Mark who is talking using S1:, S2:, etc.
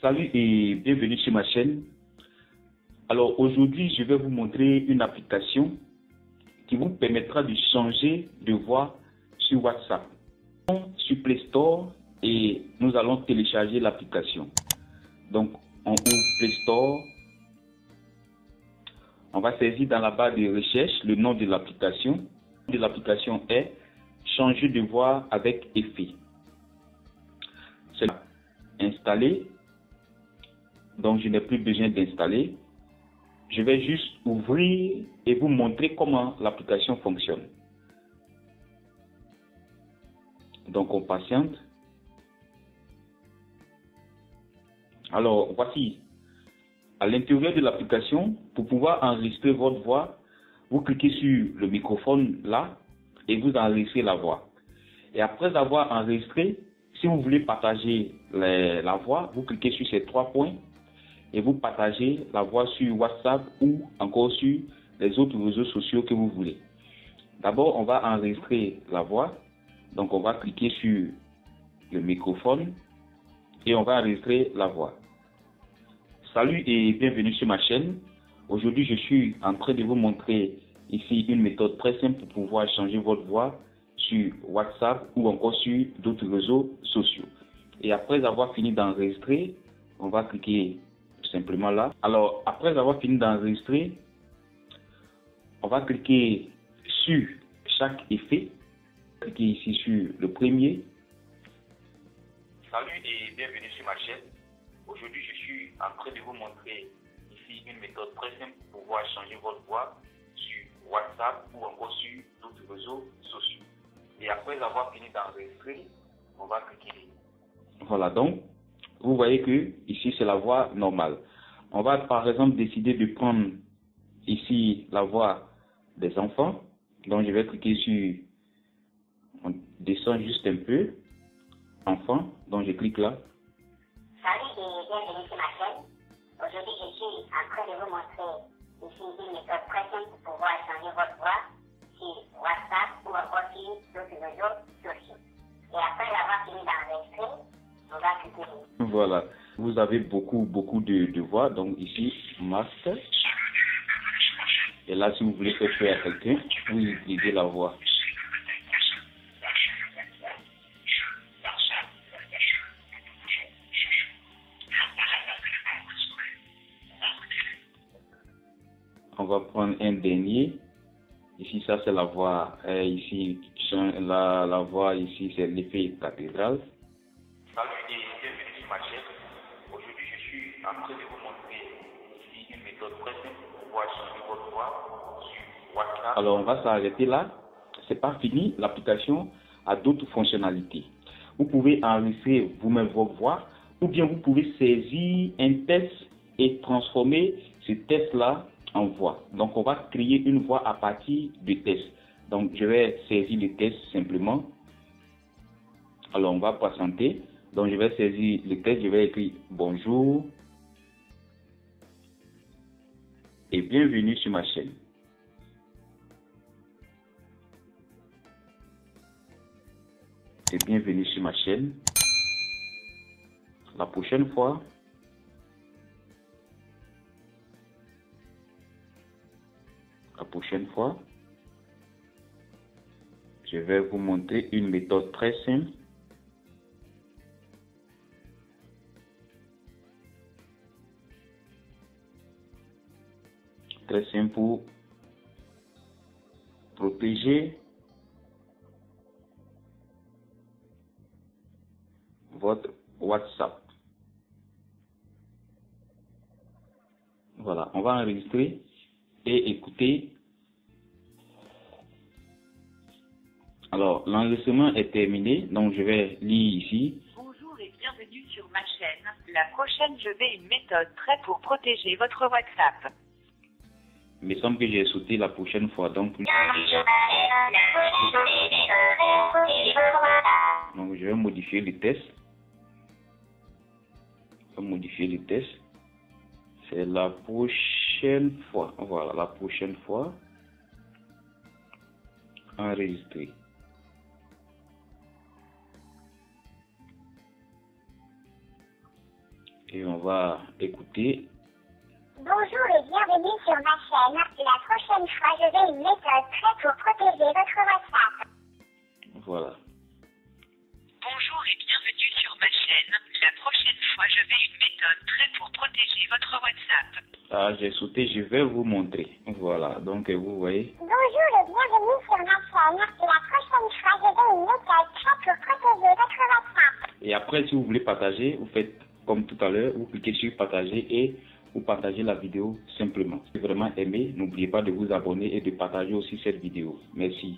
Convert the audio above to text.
S1: Salut et bienvenue sur ma chaîne. Alors aujourd'hui, je vais vous montrer une application qui vous permettra de changer de voix sur WhatsApp. Sur Play Store et nous allons télécharger l'application. Donc on ouvre Play Store. On va saisir dans la barre de recherche le nom de l'application. De l'application est changer de voix avec effet. C'est installé. Donc je n'ai plus besoin d'installer. Je vais juste ouvrir et vous montrer comment l'application fonctionne. Donc on patiente. Alors voici, à l'intérieur de l'application, pour pouvoir enregistrer votre voix, vous cliquez sur le microphone là et vous enregistrez la voix. Et après avoir enregistré, si vous voulez partager la voix, vous cliquez sur ces trois points et vous partagez la voix sur WhatsApp ou encore sur les autres réseaux sociaux que vous voulez. D'abord, on va enregistrer la voix. Donc, on va cliquer sur le microphone et on va enregistrer la voix. Salut et bienvenue sur ma chaîne. Aujourd'hui, je suis en train de vous montrer ici une méthode très simple pour pouvoir changer votre voix sur WhatsApp ou encore sur d'autres réseaux sociaux. Et après avoir fini d'enregistrer, on va cliquer simplement là. Alors, après avoir fini d'enregistrer, on va cliquer sur chaque effet. Cliquez ici sur le premier. Salut et bienvenue sur ma chaîne. Aujourd'hui, je suis en train de vous montrer ici une méthode très simple pour pouvoir changer votre voix sur WhatsApp ou encore sur d'autres réseaux sociaux. Et après avoir fini d'enregistrer, on va cliquer. Voilà, donc, vous voyez que ici, c'est la voix normale. On va par exemple décider de prendre ici la voix des enfants. Donc, je vais cliquer sur, on descend juste un peu, enfant. Donc, je clique là.
S2: Salut et bienvenue sur ma chaîne. Aujourd'hui, je suis en train de vous montrer ici une méthode très simple pour pouvoir changer votre voix sur WhatsApp ou encore sur d'autres réseaux
S1: Vous avez beaucoup, beaucoup de, voix. Donc ici, master. Et là, si vous voulez faire faire à quelqu'un, vous utilisez la voix. On va prendre un dernier. Ici, ça c'est la voix. Et ici, la, la voix ici, c'est l'effet cathédrale. Alors, on va s'arrêter là. C'est pas fini. L'application a d'autres fonctionnalités. Vous pouvez enregistrer vous-même votre voix ou bien vous pouvez saisir un test et transformer ce test-là en voix. Donc, on va créer une voix à partir du test. Donc, je vais saisir le test simplement. Alors, on va patienter. Donc, je vais saisir le test. Je vais écrire bonjour et bienvenue sur ma chaîne. Et bienvenue sur ma chaîne. La prochaine fois, la prochaine fois, je vais vous montrer une méthode très simple très simple pour protéger votre WhatsApp. Voilà, on va enregistrer et écouter. Alors, l'enregistrement est terminé, donc je vais lire ici.
S3: Bonjour et bienvenue sur ma chaîne. La prochaine, je vais une méthode très pour protéger votre WhatsApp.
S1: Me semble que j'ai sauté la prochaine fois, donc... Donc, je vais modifier le test. Je vais modifier le test. C'est la prochaine fois. Voilà, la prochaine fois. Enregistrer. Et on va écouter.
S2: Bonjour et bienvenue sur ma chaîne. La prochaine fois, je vais une méthode prête pour protéger votre WhatsApp.
S1: Voilà.
S3: Bonjour et bienvenue sur ma chaîne. La prochaine fois, je vais une méthode prête pour protéger votre WhatsApp.
S1: Ah, j'ai sauté, je vais vous montrer. Voilà, donc vous voyez.
S2: Bonjour et bienvenue sur ma chaîne. La prochaine fois, je vais une méthode prête pour protéger votre WhatsApp.
S1: Et après, si vous voulez partager, vous faites comme tout à l'heure, vous cliquez sur partager et vous partagez la vidéo simplement. Si vraiment aimé, n'oubliez pas de vous abonner et de partager aussi cette vidéo. Merci.